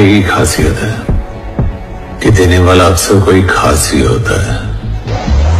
की खासियत है कि देने वाला अक्सर कोई खास ही होता है।